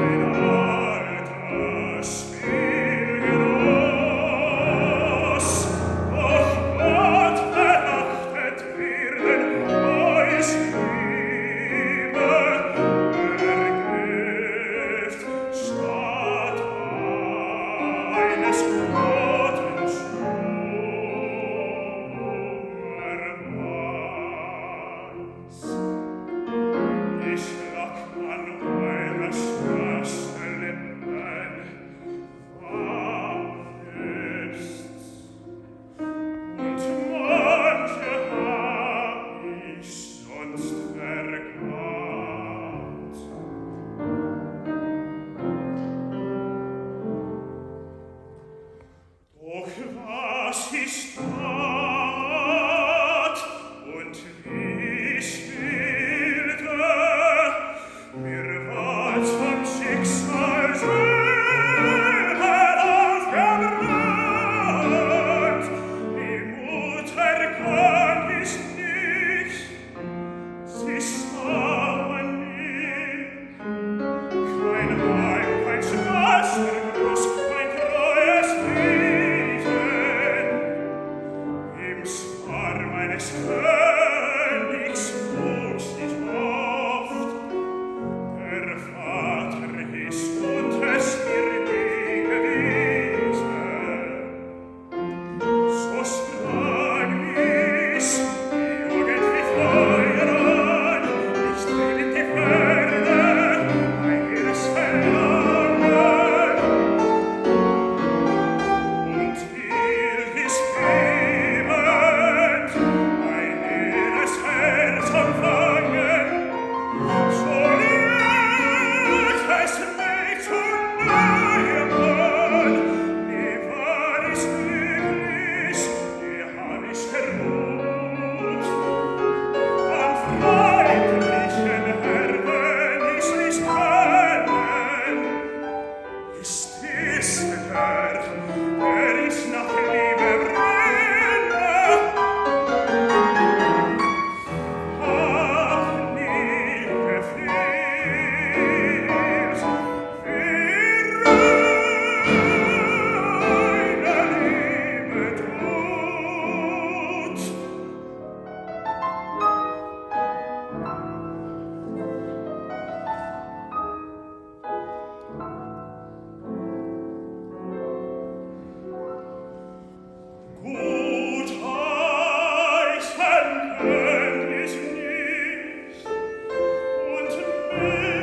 when per far I'm not heart. Mich